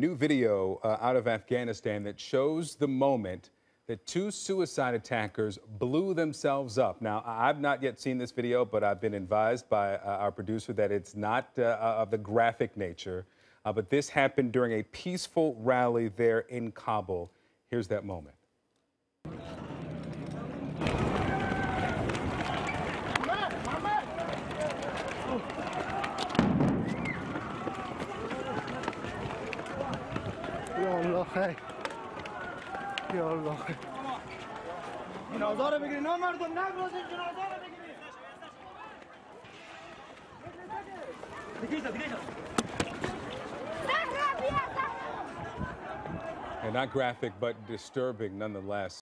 New video uh, out of Afghanistan that shows the moment that two suicide attackers blew themselves up. Now, I've not yet seen this video, but I've been advised by uh, our producer that it's not uh, of the graphic nature. Uh, but this happened during a peaceful rally there in Kabul. Here's that moment. یا الله خیر یا الله خیر جنازه رو بگیرین نه مردم نگذارین جنازه رو بگیرین And not graphic, but disturbing nonetheless.